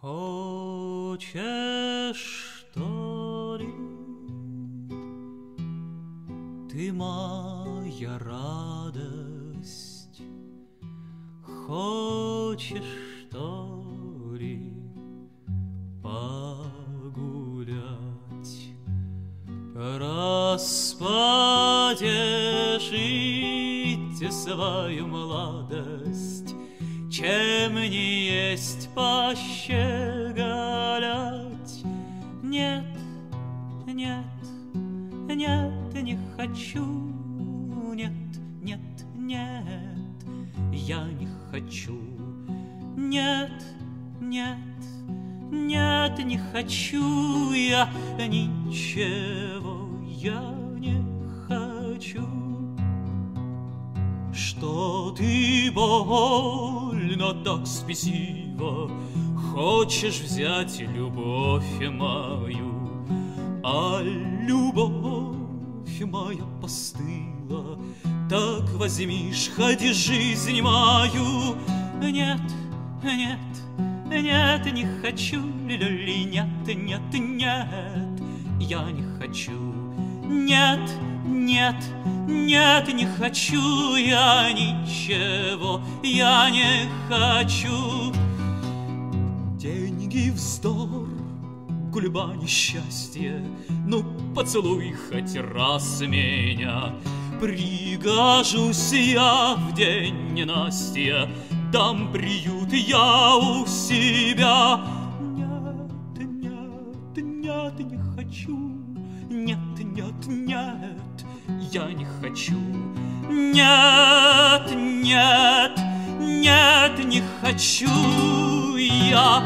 Хочешь, что ли, ты моя радость? Хочешь, что ли, погулять? Распотешите свою молодость, Чем не есть пощеголять. Нет, нет, нет, не хочу, нет, нет, нет, я не хочу. Нет, нет, нет, не хочу я ничего, я не хочу. Что ты больно так спесиво Хочешь взять любовь мою, А любовь моя постыла, Так возьмишь, ходи жизнь мою. Нет, нет, нет, не хочу, ли нет, нет, нет, я не хочу. Нет, нет, нет, не хочу я ничего, я не хочу. Деньги вздор, гульба несчастье, Ну, поцелуй хоть раз меня. Пригожусь я в день ненастья, Дам приют я у себя. Нет, нет, нет, не хочу, Нет, нет, нет, я не хочу. Нет, нет, нет, не хочу я